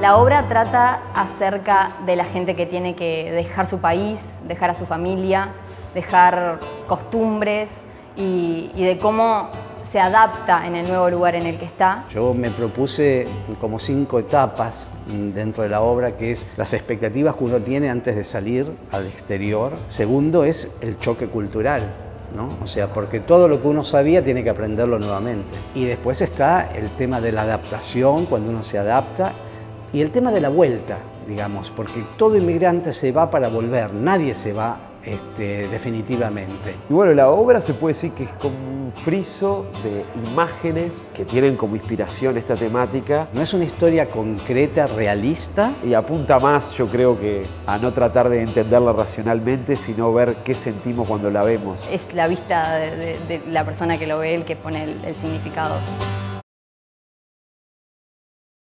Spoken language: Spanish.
La obra trata acerca de la gente que tiene que dejar su país, dejar a su familia, dejar costumbres y, de cómo se adapta en el nuevo lugar en el que está. Yo me propuse como cinco etapas dentro de la obra, que es las expectativas que uno tiene antes de salir al exterior. Segundo es el choque cultural. ¿No? O sea, porque todo lo que uno sabía tiene que aprenderlo nuevamente. Y después está el tema de la adaptación, cuando uno se adapta, y el tema de la vuelta, digamos, porque todo inmigrante se va para volver, nadie se va este, definitivamente. Y bueno, la obra se puede decir que es como un friso de imágenes que tienen como inspiración esta temática. No es una historia concreta, realista. Y apunta más, yo creo que, a no tratar de entenderla racionalmente, sino ver qué sentimos cuando la vemos. Es la vista de, de, de la persona que lo ve el que pone el, el significado.